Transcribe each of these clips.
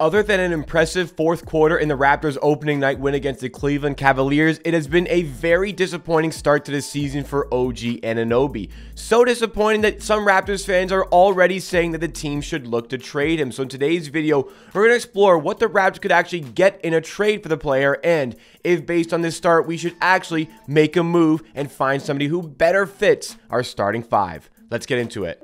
Other than an impressive fourth quarter in the Raptors' opening night win against the Cleveland Cavaliers, it has been a very disappointing start to the season for OG Anunoby. So disappointing that some Raptors fans are already saying that the team should look to trade him. So in today's video, we're going to explore what the Raptors could actually get in a trade for the player and if based on this start, we should actually make a move and find somebody who better fits our starting five. Let's get into it.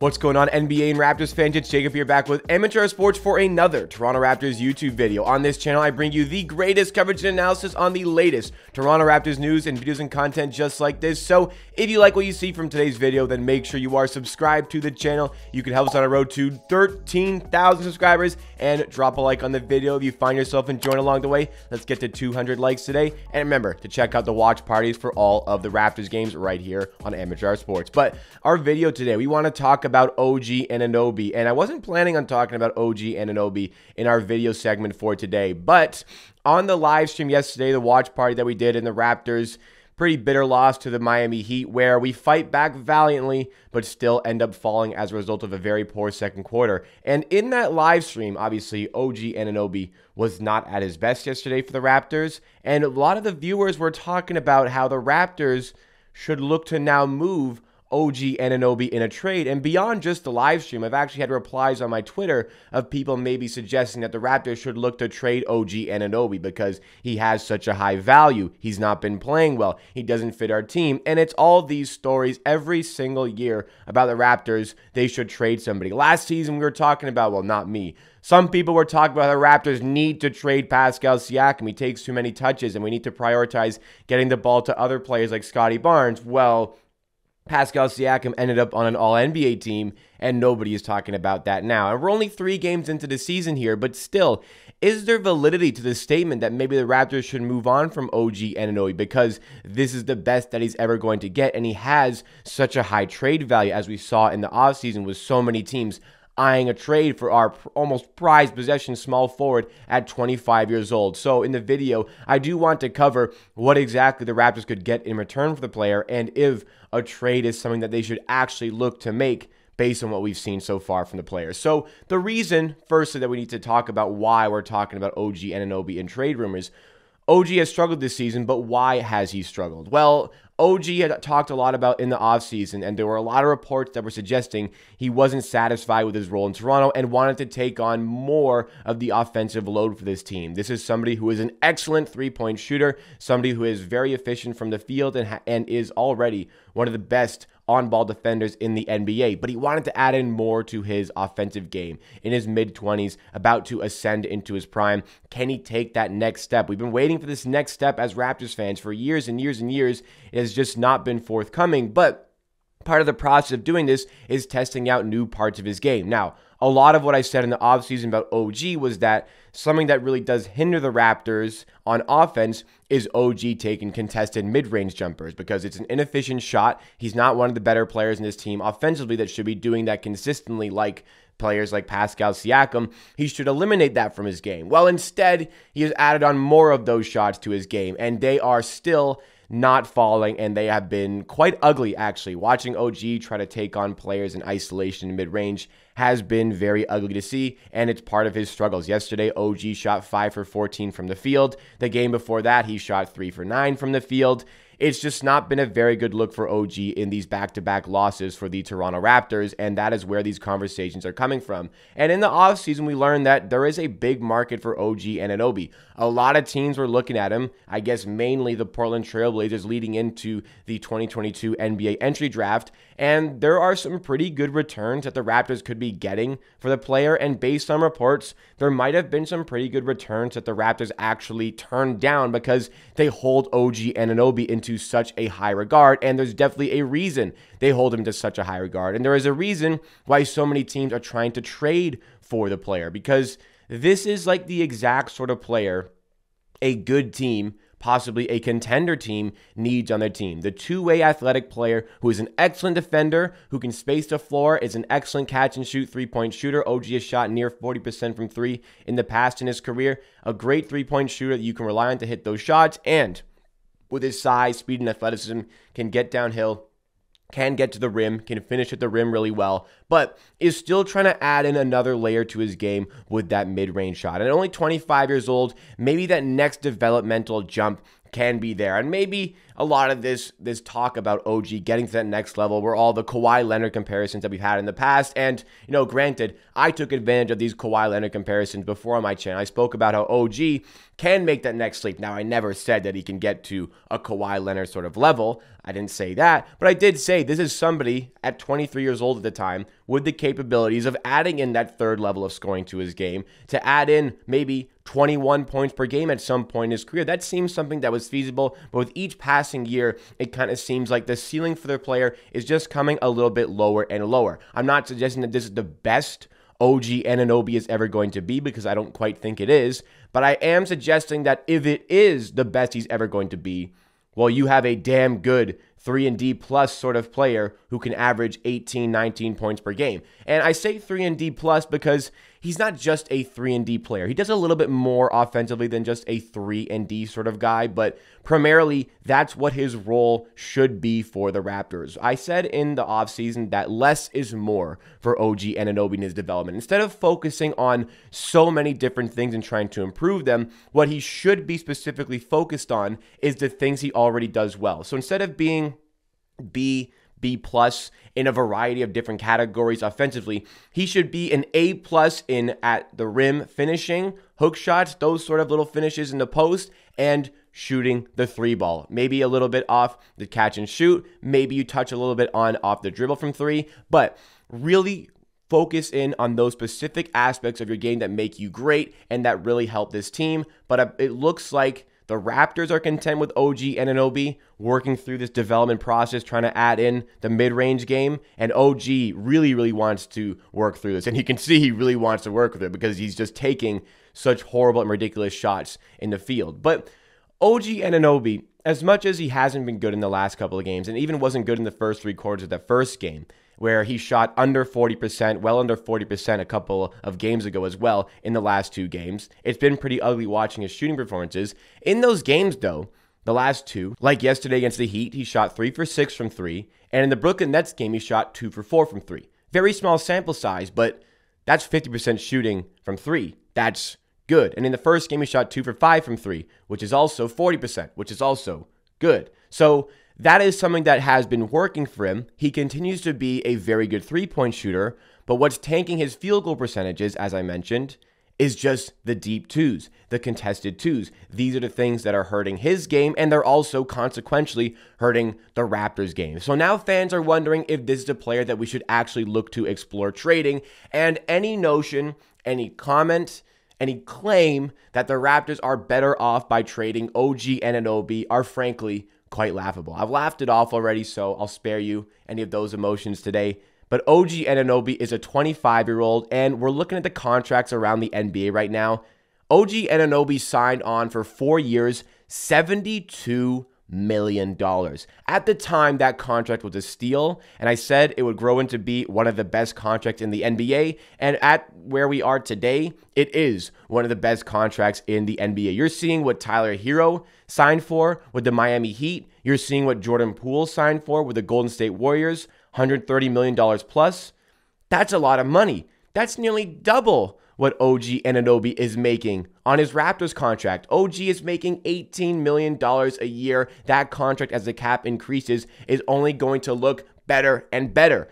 What's going on, NBA and Raptors fans? It's Jacob here back with Amateur Sports for another Toronto Raptors YouTube video. On this channel, I bring you the greatest coverage and analysis on the latest Toronto Raptors news and videos and content just like this. So if you like what you see from today's video, then make sure you are subscribed to the channel. You can help us on a road to 13,000 subscribers and drop a like on the video if you find yourself enjoying along the way. Let's get to 200 likes today. And remember to check out the watch parties for all of the Raptors games right here on Amateur Sports. But our video today, we want to talk about OG Anunoby. And I wasn't planning on talking about OG Anunoby in our video segment for today, but on the live stream yesterday, the watch party that we did in the Raptors, pretty bitter loss to the Miami Heat, where we fight back valiantly, but still end up falling as a result of a very poor second quarter. And in that live stream, obviously, OG Anunoby was not at his best yesterday for the Raptors. And a lot of the viewers were talking about how the Raptors should look to now move OG Anunoby in a trade. And beyond just the live stream, I've actually had replies on my Twitter of people maybe suggesting that the Raptors should look to trade OG Anunoby because he has such a high value. He's not been playing well. He doesn't fit our team. And it's all these stories every single year about the Raptors. They should trade somebody. Last season, we were talking about, well, not me. Some people were talking about the Raptors need to trade Pascal Siakam. He takes too many touches, and we need to prioritize getting the ball to other players like Scottie Barnes. Well, Pascal Siakam ended up on an all NBA team, and nobody is talking about that now. And we're only three games into the season here, but still, is there validity to the statement that maybe the Raptors should move on from OG Anunoby because this is the best that he's ever going to get, and he has such a high trade value as we saw in the offseason with so many teams eyeing a trade for our almost prized possession small forward at 25 years old. So in the video, I do want to cover what exactly the Raptors could get in return for the player and if a trade is something that they should actually look to make based on what we've seen so far from the players. So the reason, firstly, that we need to talk about why we're talking about OG Anunoby in trade rumors OG has struggled this season, but why has he struggled? Well, OG had talked a lot about in the offseason, and there were a lot of reports that were suggesting he wasn't satisfied with his role in Toronto and wanted to take on more of the offensive load for this team. This is somebody who is an excellent three point shooter, somebody who is very efficient from the field and, and is already one of the best on ball defenders in the NBA, but he wanted to add in more to his offensive game in his mid 20s, about to ascend into his prime. Can he take that next step? We've been waiting for this next step as Raptors fans for years and years and years. It has just not been forthcoming, but part of the process of doing this is testing out new parts of his game. Now, a lot of what I said in the offseason about OG was that something that really does hinder the Raptors on offense is OG taking contested mid range jumpers because it's an inefficient shot. He's not one of the better players in this team offensively that should be doing that consistently, like players like Pascal Siakam. He should eliminate that from his game. Well, instead, he has added on more of those shots to his game, and they are still not falling, and they have been quite ugly, actually. Watching OG try to take on players in isolation in mid range has been very ugly to see, and it's part of his struggles. Yesterday, OG shot 5 for 14 from the field. The game before that, he shot 3 for 9 from the field. It's just not been a very good look for OG in these back to back losses for the Toronto Raptors, and that is where these conversations are coming from. And in the offseason, we learned that there is a big market for OG Anunoby. A lot of teams were looking at him, I guess mainly the Portland Trailblazers leading into the 2022 NBA entry draft, and there are some pretty good returns that the Raptors could be getting for the player. And based on reports, there might have been some pretty good returns that the Raptors actually turned down because they hold OG Anunoby into such a high regard. And there's definitely a reason they hold him to such a high regard. And there is a reason why so many teams are trying to trade for the player because this is like the exact sort of player a good team possibly a contender team needs on their team. The two way athletic player who is an excellent defender, who can space the floor, is an excellent catch and shoot three point shooter. OG has shot near 40% from three in the past in his career. A great three point shooter that you can rely on to hit those shots. And with his size, speed, and athleticism, can get downhill can get to the rim, can finish at the rim really well, but is still trying to add in another layer to his game with that mid range shot. And only 25 years old, maybe that next developmental jump can be there. And maybe a lot of this this talk about OG getting to that next level were all the Kawhi Leonard comparisons that we've had in the past. And, you know, granted, I took advantage of these Kawhi Leonard comparisons before on my channel. I spoke about how OG can make that next leap. Now, I never said that he can get to a Kawhi Leonard sort of level. I didn't say that, but I did say this is somebody at 23 years old at the time with the capabilities of adding in that third level of scoring to his game to add in maybe 21 points per game at some point in his career. That seems something that was feasible, but with each passing year, it kind of seems like the ceiling for the player is just coming a little bit lower and lower. I'm not suggesting that this is the best OG Anunoby is ever going to be because I don't quite think it is, but I am suggesting that if it is the best he's ever going to be, well, you have a damn good 3 and D plus sort of player who can average 18, 19 points per game. And I say 3 and D plus because he's not just a 3 and D player. He does a little bit more offensively than just a 3 and D sort of guy, but primarily that's what his role should be for the Raptors. I said in the offseason that less is more for OG Anunoby in his development. Instead of focusing on so many different things and trying to improve them, what he should be specifically focused on is the things he already does well. So instead of being B, B plus in a variety of different categories offensively. He should be an A plus in at the rim finishing, hook shots, those sort of little finishes in the post, and shooting the three ball. Maybe a little bit off the catch and shoot. Maybe you touch a little bit on off the dribble from three, but really focus in on those specific aspects of your game that make you great and that really help this team. But uh, it looks like the Raptors are content with OG Anunoby working through this development process, trying to add in the mid range game. And OG really, really wants to work through this. And you can see he really wants to work with it because he's just taking such horrible and ridiculous shots in the field. But OG Anunoby, as much as he hasn't been good in the last couple of games, and even wasn't good in the first three quarters of that first game, where he shot under 40%, well under 40% a couple of games ago as well in the last two games. It's been pretty ugly watching his shooting performances. In those games, though, the last two, like yesterday against the Heat, he shot three for six from three. And in the Brooklyn Nets game, he shot two for four from three. Very small sample size, but that's 50% shooting from three. That's good. And in the first game, he shot two for five from three, which is also 40%, which is also good. So that is something that has been working for him. He continues to be a very good three point shooter, but what's tanking his field goal percentages, as I mentioned, is just the deep twos, the contested twos. These are the things that are hurting his game, and they're also consequentially hurting the Raptors' game. So now fans are wondering if this is a player that we should actually look to explore trading. And any notion, any comment, any claim that the Raptors are better off by trading OG Anunoby are frankly quite laughable. I've laughed it off already, so I'll spare you any of those emotions today. But OG Anunoby is a 25 year old, and we're looking at the contracts around the NBA right now. OG Anunoby signed on for four years, 72 million dollars. At the time, that contract was a steal, and I said it would grow into be one of the best contracts in the NBA. And at where we are today, it is one of the best contracts in the NBA. You're seeing what Tyler Herro signed for with the Miami Heat. You're seeing what Jordan Poole signed for with the Golden State Warriors, $130 million plus. That's a lot of money. That's nearly double what OG Anunoby is making on his Raptors contract. OG is making $18 million a year. That contract, as the cap increases, is only going to look better and better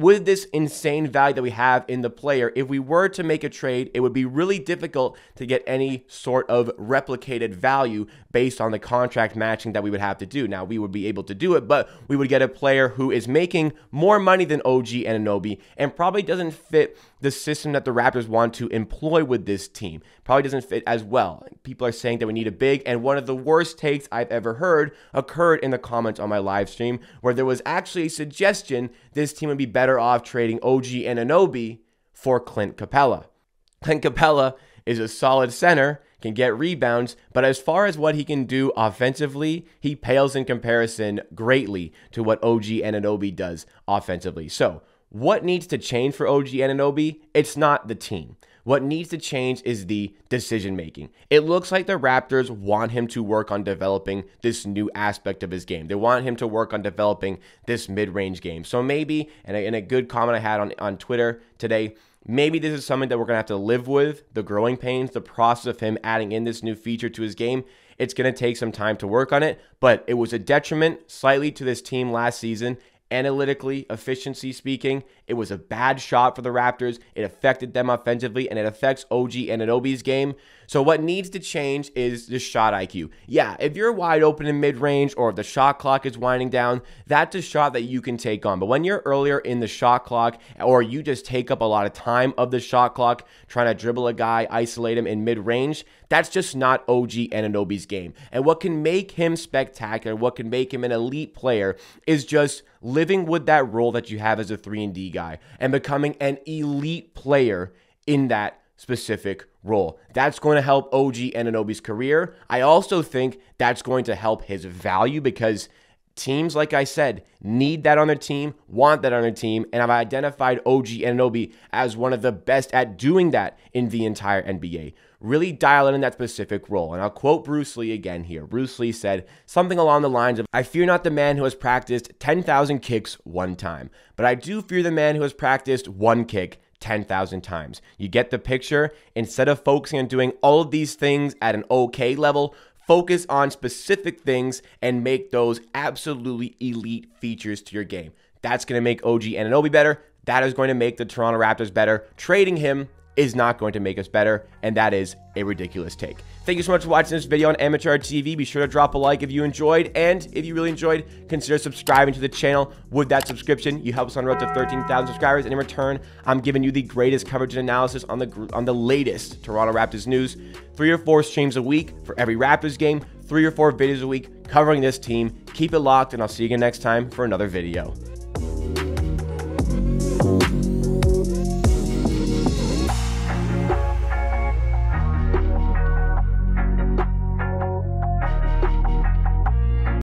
with this insane value that we have in the player, if we were to make a trade, it would be really difficult to get any sort of replicated value based on the contract matching that we would have to do. Now, we would be able to do it, but we would get a player who is making more money than OG Anunoby and probably doesn't fit the system that the Raptors want to employ with this team. Probably doesn't fit as well. People are saying that we need a big, and one of the worst takes I've ever heard occurred in the comments on my live stream where there was actually a suggestion this team would be better off trading OG Anunoby for Clint Capela. Clint Capela is a solid center, can get rebounds, but as far as what he can do offensively, he pales in comparison greatly to what OG Anunoby does offensively. So, what needs to change for OG Anunoby? It's not the team. What needs to change is the decision making. It looks like the Raptors want him to work on developing this new aspect of his game. They want him to work on developing this mid range game. So maybe, and a, a good comment I had on, on Twitter today, maybe this is something that we're going to have to live with the growing pains, the process of him adding in this new feature to his game. It's going to take some time to work on it, but it was a detriment slightly to this team last season analytically, efficiency speaking, it was a bad shot for the Raptors. It affected them offensively and it affects OG Anunoby's game. So what needs to change is the shot IQ. Yeah, if you're wide open in mid-range or if the shot clock is winding down, that's a shot that you can take on. But when you're earlier in the shot clock or you just take up a lot of time of the shot clock trying to dribble a guy, isolate him in mid-range, that's just not OG Anunoby's game. And what can make him spectacular, what can make him an elite player is just living with that role that you have as a 3 and D guy and becoming an elite player in that specific role. That's going to help OG Anunoby's career. I also think that's going to help his value because teams, like I said, need that on their team, want that on their team, and I've identified OG Anunoby as one of the best at doing that in the entire NBA. Really dial in that specific role. And I'll quote Bruce Lee again here. Bruce Lee said something along the lines of I fear not the man who has practiced 10,000 kicks one time, but I do fear the man who has practiced one kick 10,000 times. You get the picture? Instead of focusing on doing all of these things at an okay level, focus on specific things and make those absolutely elite features to your game. That's going to make OG Anunoby better. That is going to make the Toronto Raptors better. Trading him is not going to make us better, and that is a ridiculous take. Thank you so much for watching this video on Amateur TV. Be sure to drop a like if you enjoyed, and if you really enjoyed, consider subscribing to the channel. With that subscription, you help us on the road to 13,000 subscribers, and in return, I'm giving you the greatest coverage and analysis on the on the latest Toronto Raptors news. Three or four streams a week for every Raptors game, three or four videos a week covering this team. Keep it locked, and I'll see you again next time for another video.